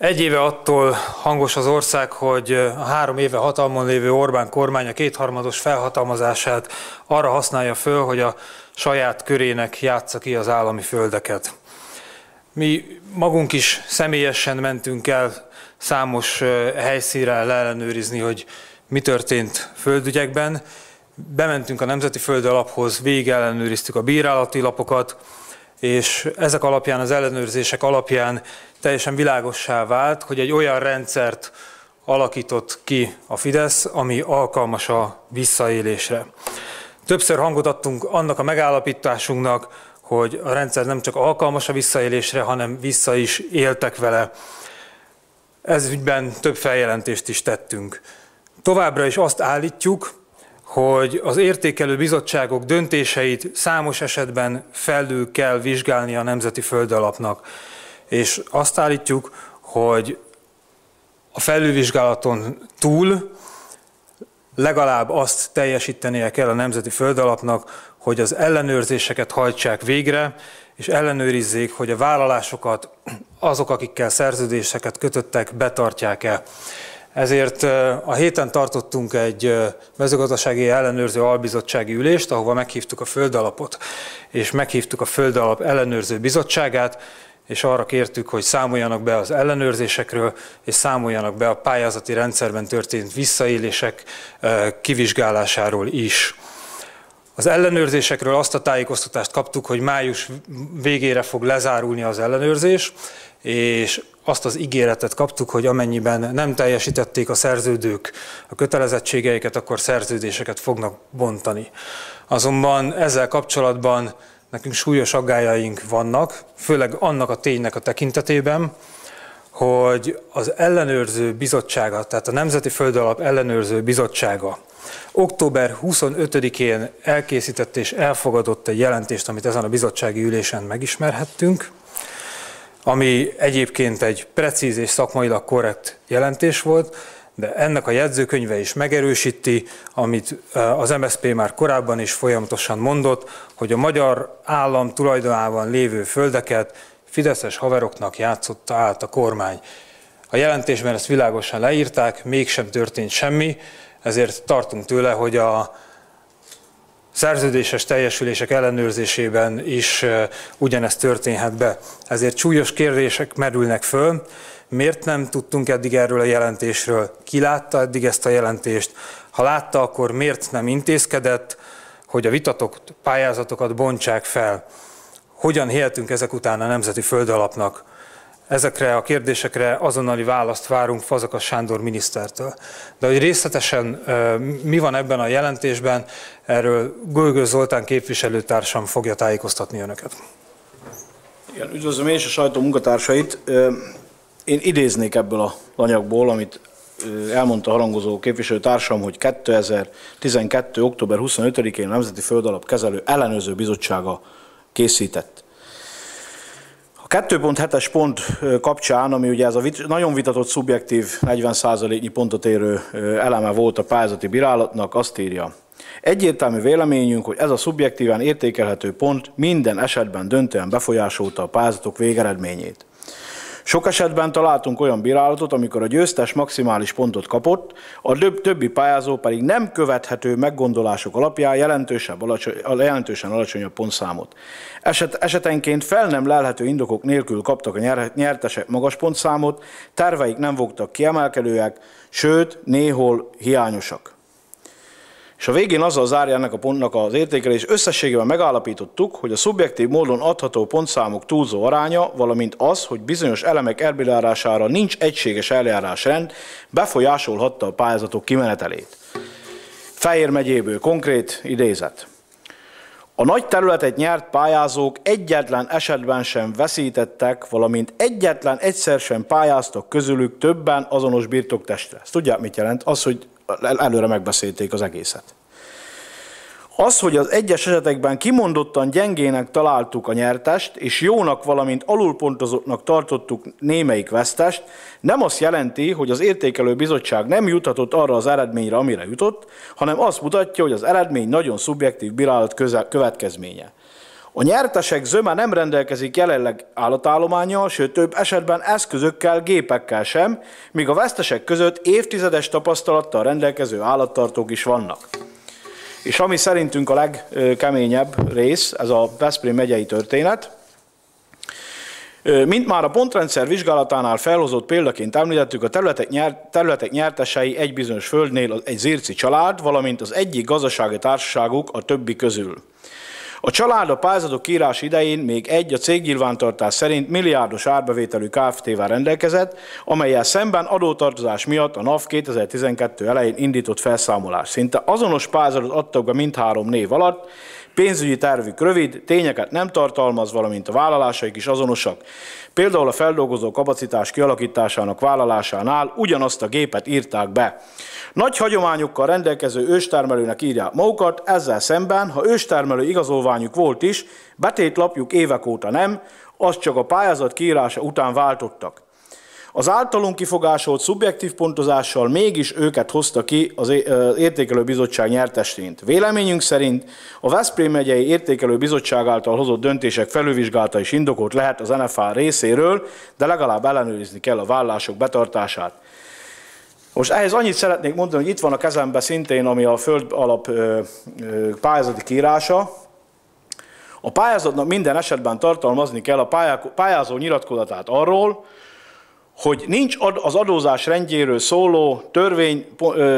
Egy éve attól hangos az ország, hogy a három éve hatalmon lévő Orbán kormány a kétharmados felhatalmazását arra használja föl, hogy a saját körének játsza ki az állami földeket. Mi magunk is személyesen mentünk el számos helyszínre ellenőrizni, hogy mi történt földügyekben. Bementünk a Nemzeti Földalaphoz, végig ellenőriztük a bírálati lapokat, és ezek alapján, az ellenőrzések alapján teljesen világossá vált, hogy egy olyan rendszert alakított ki a Fidesz, ami alkalmas a visszaélésre. Többször hangot adtunk annak a megállapításunknak, hogy a rendszer nem csak alkalmas a visszaélésre, hanem vissza is éltek vele. Ez ügyben több feljelentést is tettünk. Továbbra is azt állítjuk, hogy az értékelő bizottságok döntéseit számos esetben felül kell vizsgálni a Nemzeti Földalapnak. És azt állítjuk, hogy a felülvizsgálaton túl legalább azt teljesítenie kell a Nemzeti Földalapnak, hogy az ellenőrzéseket hajtsák végre, és ellenőrizzék, hogy a vállalásokat azok, akikkel szerződéseket kötöttek, betartják-e. Ezért a héten tartottunk egy mezőgazdasági ellenőrző albizottsági ülést, ahova meghívtuk a Földalapot, és meghívtuk a Földalap ellenőrző bizottságát, és arra kértük, hogy számoljanak be az ellenőrzésekről, és számoljanak be a pályázati rendszerben történt visszaélések kivizsgálásáról is. Az ellenőrzésekről azt a tájékoztatást kaptuk, hogy május végére fog lezárulni az ellenőrzés, és azt az ígéretet kaptuk, hogy amennyiben nem teljesítették a szerződők a kötelezettségeiket, akkor szerződéseket fognak bontani. Azonban ezzel kapcsolatban nekünk súlyos aggájaink vannak, főleg annak a ténynek a tekintetében, hogy az ellenőrző bizottsága, tehát a Nemzeti Földalap ellenőrző bizottsága október 25-én elkészített és elfogadott egy jelentést, amit ezen a bizottsági ülésen megismerhettünk, ami egyébként egy precíz és szakmailag korrekt jelentés volt, de ennek a jegyzőkönyve is megerősíti, amit az MSZP már korábban is folyamatosan mondott, hogy a magyar állam tulajdonában lévő földeket fideszes haveroknak játszotta át a kormány. A jelentésben ezt világosan leírták, mégsem történt semmi, ezért tartunk tőle, hogy a szerződéses teljesülések ellenőrzésében is ugyanezt történhet be. Ezért súlyos kérdések merülnek föl, miért nem tudtunk eddig erről a jelentésről, ki látta eddig ezt a jelentést, ha látta, akkor miért nem intézkedett, hogy a vitatok pályázatokat bontsák fel. Hogyan hihetünk ezek után a Nemzeti Földalapnak? Ezekre a kérdésekre azonnali választ várunk Fazakas Sándor minisztertől. De hogy részletesen mi van ebben a jelentésben, erről Gölgő Zoltán képviselőtársam fogja tájékoztatni önöket. Igen, üdvözlöm én és a sajtó munkatársait. Én idéznék ebből a anyagból, amit elmondta a harangozó képviselőtársam, hogy 2012. október 25-én a Nemzeti Földalap kezelő ellenőrző bizottsága készített. 2.7-es pont kapcsán, ami ugye ez a nagyon vitatott szubjektív 40%-nyi pontot érő eleme volt a pályázati bírálatnak, azt írja. Egyértelmű véleményünk, hogy ez a szubjektíven értékelhető pont minden esetben döntően befolyásolta a pályázatok végeredményét. Sok esetben találtunk olyan bírálatot, amikor a győztes maximális pontot kapott, a többi pályázó pedig nem követhető meggondolások alapján jelentősebb, alacsony, jelentősen alacsonyabb pontszámot. Eset, esetenként fel nem lelhető indokok nélkül kaptak a nyertesek magas pontszámot, terveik nem voltak kiemelkedőek, sőt, néhol hiányosak. És a végén azzal zárja ennek a pontnak az értékelés, összességében megállapítottuk, hogy a szubjektív módon adható pontszámok túlzó aránya, valamint az, hogy bizonyos elemek elbírálására nincs egységes eljárásrend, befolyásolhatta a pályázatok kimenetelét. Fejér megyéből konkrét idézet. A nagy területet nyert pályázók egyetlen esetben sem veszítettek, valamint egyetlen egyszer sem pályáztak közülük többen azonos birtoktestre. Ezt tudják, mit jelent? Az, hogy előre megbeszélték az egészet. Az, hogy az egyes esetekben kimondottan gyengének találtuk a nyertest, és jónak, valamint alulpontozottnak tartottuk némelyik vesztest, nem azt jelenti, hogy az értékelő bizottság nem juthatott arra az eredményre, amire jutott, hanem azt mutatja, hogy az eredmény nagyon szubjektív bírálat következménye. A nyertesek zöme nem rendelkezik jelenleg állatállományjal, sőt több esetben eszközökkel, gépekkel sem, míg a vesztesek között évtizedes tapasztalattal rendelkező állattartók is vannak. És ami szerintünk a legkeményebb rész, ez a Veszprém megyei történet, mint már a pontrendszer vizsgálatánál felhozott példaként említettük, a területek, nyert, területek nyertesei egy bizonyos földnél egy zirci család, valamint az egyik gazdasági társaságuk a többi közül. A család a pályázatok írás idején még egy a cégnyilvántartás szerint milliárdos árbevételű Kft-vel rendelkezett, amelyel szemben adótartozás miatt a NAV 2012 elején indított felszámolás. Szinte azonos pályázatot adtak be mindhárom név alatt, Pénzügyi tervük rövid, tényeket nem tartalmaz, valamint a vállalásaik is azonosak. Például a feldolgozó kapacitás kialakításának vállalásánál ugyanazt a gépet írták be. Nagy hagyományokkal rendelkező őstermelőnek írják magukat, ezzel szemben, ha őstermelő igazolványuk volt is, betétlapjuk évek óta nem, azt csak a pályázat kiírása után váltottak. Az általunk kifogásolt szubjektív pontozással mégis őket hozta ki az értékelő bizottság nyertesként. Véleményünk szerint a Veszprém megyei értékelő bizottság által hozott döntések felülvizsgálata is indokolt lehet az NFA részéről, de legalább ellenőrizni kell a vállások betartását. Most ehhez annyit szeretnék mondani, hogy itt van a kezemben szintén, ami a föld alap pályázati kírása. A pályázatnak minden esetben tartalmazni kell a pályázó nyilatkozatát arról, hogy nincs az adózás rendjéről szóló törvény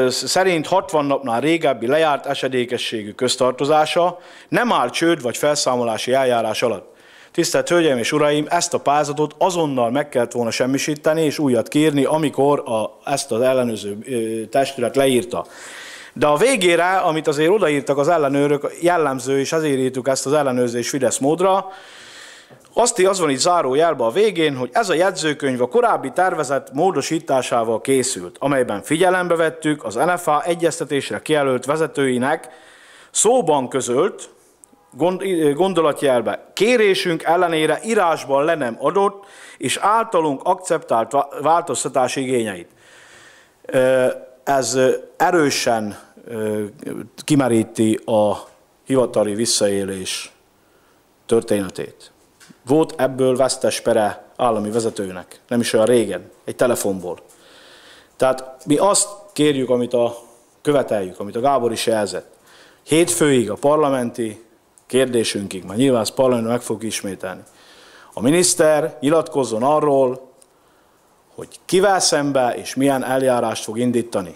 szerint 60 napnál régebbi lejárt esedékességű köztartozása nem áll csőd vagy felszámolási eljárás alatt. Tisztelt Hölgyeim és Uraim, ezt a pályázatot azonnal meg kellett volna semmisíteni és újat kérni, amikor a, ezt az ellenőrző testület leírta. De a végére, amit azért odaírtak az ellenőrök, jellemző, és ezért írtuk ezt az ellenőrzés Fidesz módra, azt az van itt zárójelben a végén, hogy ez a jegyzőkönyv a korábbi tervezet módosításával készült, amelyben figyelembe vettük az NFA egyeztetésre kijelölt vezetőinek szóban közölt gondolatjelbe kérésünk ellenére írásban le nem adott és általunk akceptált változtatás igényeit. Ez erősen kimeríti a hivatali visszaélés történetét. Volt ebből vesztes pere állami vezetőnek, nem is olyan régen, egy telefonból. Tehát mi azt kérjük, amit a követeljük, amit a Gábor is jelzett. Hétfőig a parlamenti kérdésünkig, már nyilván ezt parlament meg fog ismételni. A miniszter nyilatkozzon arról, hogy kivel szembe és milyen eljárást fog indítani.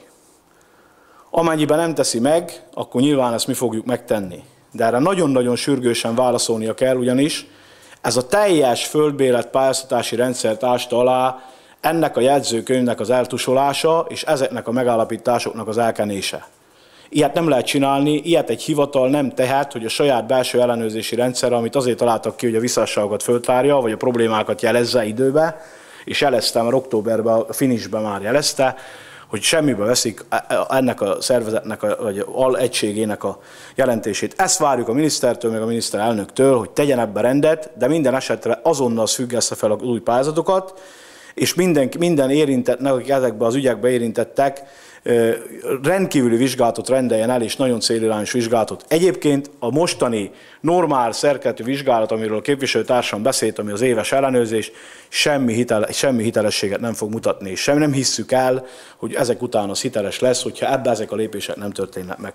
Amennyiben nem teszi meg, akkor nyilván ezt mi fogjuk megtenni. De erre nagyon-nagyon sürgősen válaszolnia kell, ugyanis ez a teljes földbélet pályáztatási rendszert ásta alá ennek a jegyzőkönyvnek az eltusolása és ezeknek a megállapításoknak az elkenése. Ilyet nem lehet csinálni, ilyet egy hivatal nem tehet, hogy a saját belső ellenőrzési rendszer, amit azért találtak ki, hogy a visszasságokat föltárja, vagy a problémákat jelezze időbe, és jelezte, mert októberben, a finishben már jelezte, hogy semmibe veszik e, e, ennek a szervezetnek, a, vagy al egységének a jelentését. Ezt várjuk a minisztertől, meg a miniszterelnöktől, hogy tegyen ebbe rendet, de minden esetre azonnal függesse fel az új pályázatokat, és minden, minden érintettnek, akik ezekbe az ügyekbe érintettek, rendkívüli vizsgálatot rendeljen el, és nagyon célirányos vizsgálatot. Egyébként a mostani normál szerketű vizsgálat, amiről a képviselőtársam beszélt, ami az éves ellenőrzés, semmi, hitel, semmi hitelességet nem fog mutatni, és sem nem hisszük el, hogy ezek után az hiteles lesz, hogyha ebbe ezek a lépések nem történnek meg.